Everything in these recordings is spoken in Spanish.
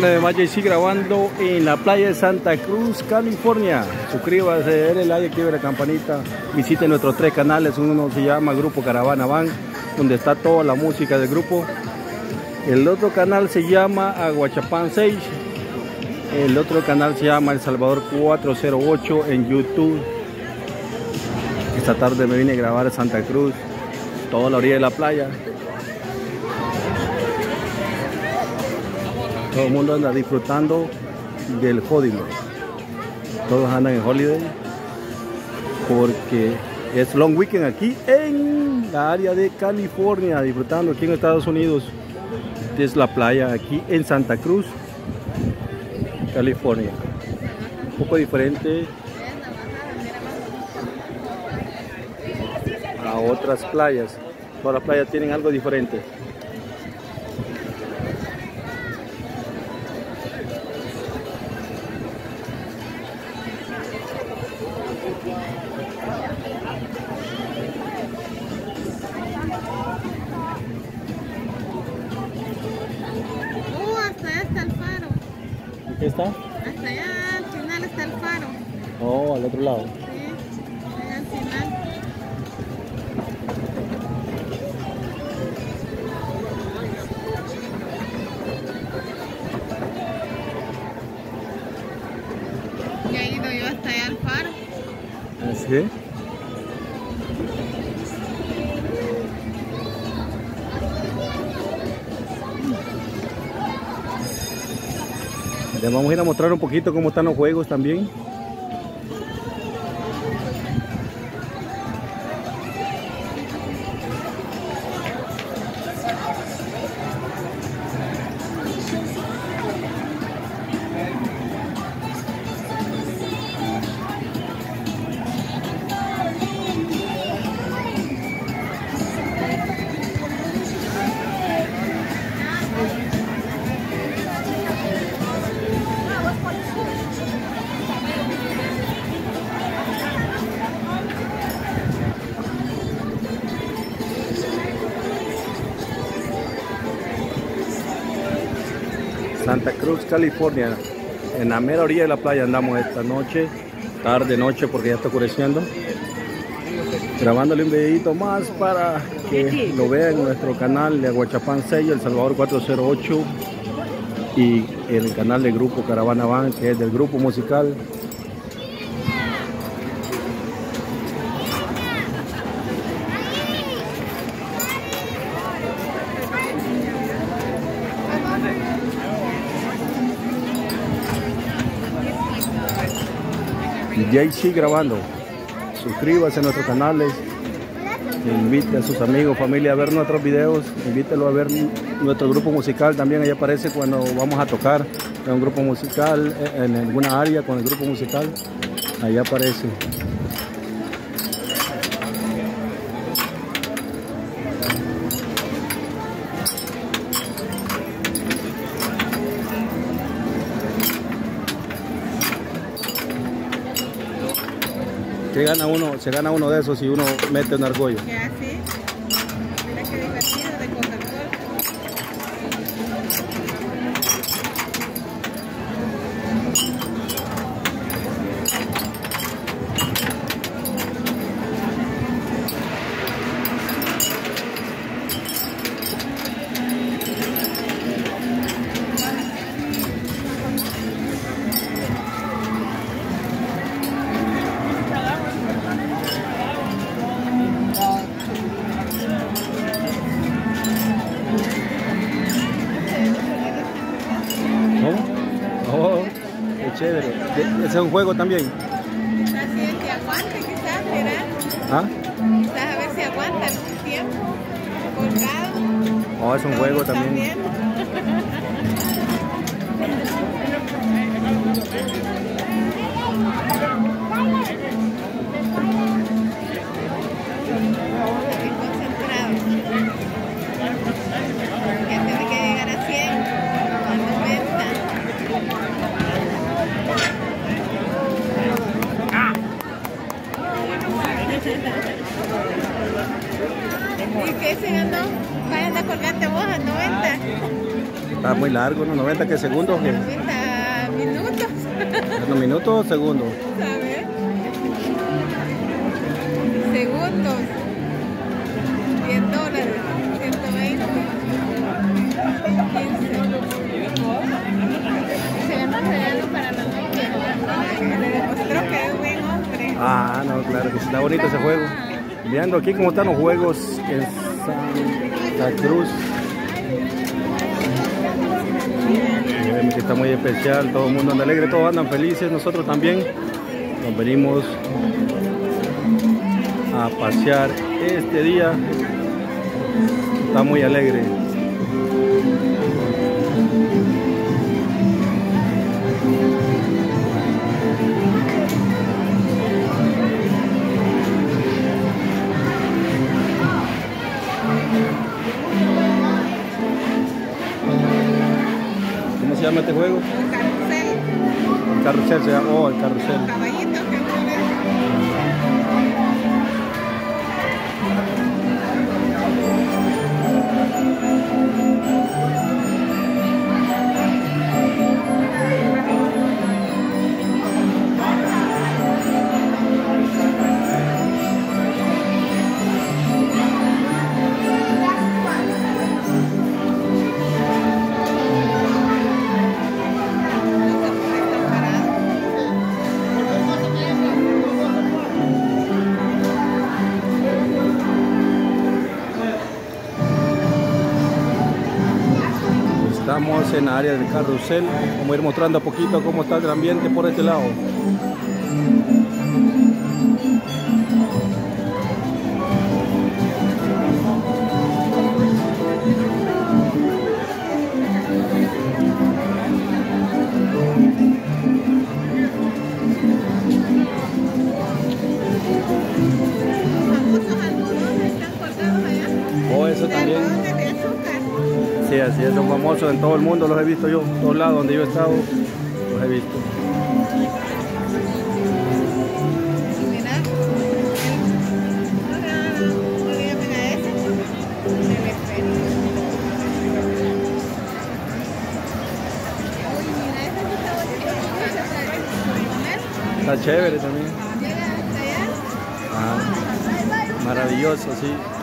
De mayo y sí grabando en la playa de Santa Cruz, California. Suscríbase, denle like, active la campanita. Visite nuestros tres canales. Uno se llama Grupo Caravana Van, donde está toda la música del grupo. El otro canal se llama Aguachapán 6. El otro canal se llama El Salvador 408 en YouTube. Esta tarde me vine a grabar Santa Cruz, toda la orilla de la playa. Todo el mundo anda disfrutando del holiday. Todos andan en holiday porque es long weekend aquí en la área de California, disfrutando aquí en Estados Unidos. Es la playa aquí en Santa Cruz, California. Un poco diferente a otras playas. Todas las playas tienen algo diferente. Está? Hasta allá al final está el faro. Oh, al otro lado. Sí, allá al final. Ya he ido yo hasta allá al faro. Así. Les vamos a ir a mostrar un poquito cómo están los juegos también. Santa Cruz, California. En la mera orilla de la playa andamos esta noche, tarde, noche, porque ya está oscureciendo. Grabándole un videito más para que lo vean en nuestro canal de Aguachapán 6, El Salvador 408 y el canal del grupo Caravana Van, que es del grupo musical. JC grabando. Suscríbase a nuestros canales. Invite a sus amigos, familia a ver nuestros videos. Invítelo a ver nuestro grupo musical. También ahí aparece cuando vamos a tocar en un grupo musical, en alguna área con el grupo musical. Ahí aparece. ¿Qué gana uno? Se gana uno de esos si uno mete un argollo. Chévere. ¿Ese es un juego también? Así es que aguante quizás, ¿verdad? ¿Ah? Quizás a ver si aguanta algún tiempo colgado. Oh, es un Todos juego están también. muy largo, ¿no? 90 qué segundos. ¿qué? 90 minutos. ¿Unos minutos o segundos? ¿Sabes? Segundos. 10 dólares. 120. 15. Se llama regalo para la novia. Le demostró que es buen hombre. Ah, no, claro que está bonito ese juego. Viendo aquí cómo están los juegos en Santa Cruz. Está muy especial, todo el mundo anda alegre, todos andan felices, nosotros también nos venimos a pasear este día. Está muy alegre. Se llama este juego? Un carrusel. El carrusel se llama. Oh, el carrusel. Caballito en la área del carrusel. Vamos a ir mostrando un poquito cómo está el ambiente por este lado. Sí, así es, son famosos en todo el mundo, los he visto yo, todos lados donde yo he estado, los he visto. Está chévere también. Ah, maravilloso, sí.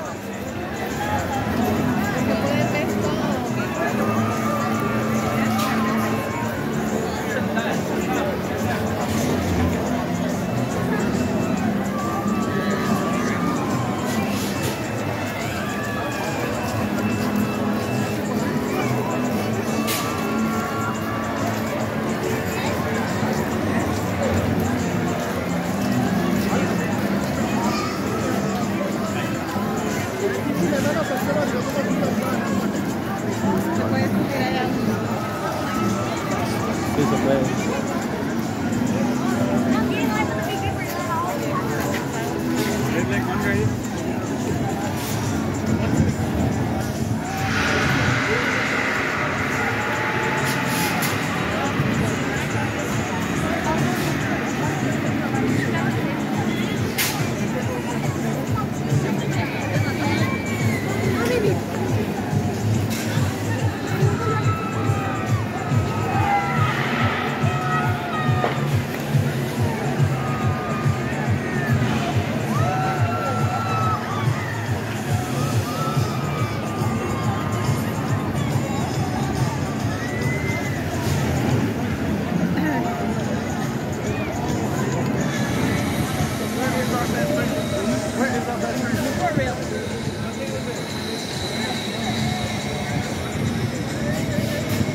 like one here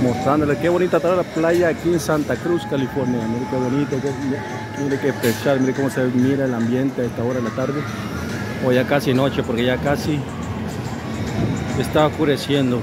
Mostrándole qué bonita está la playa aquí en Santa Cruz, California. Mire qué bonito, qué, mire qué especial, mire cómo se mira el ambiente a esta hora de la tarde. O ya casi noche, porque ya casi está oscureciendo.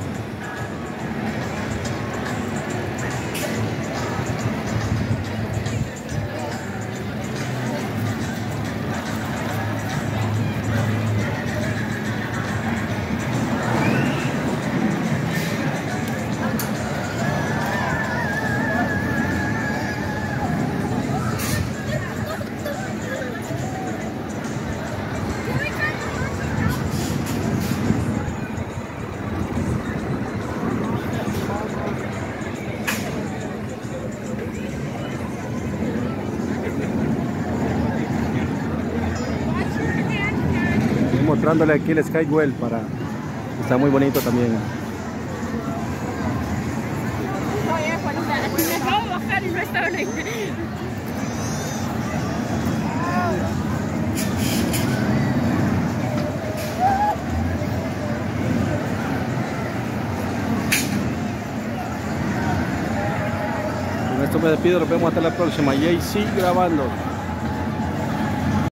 Comprándole aquí el Skywell para... Está muy bonito también. Y. Con esto me despido, nos vemos hasta la próxima. JC grabando.